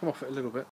Come off it a little bit.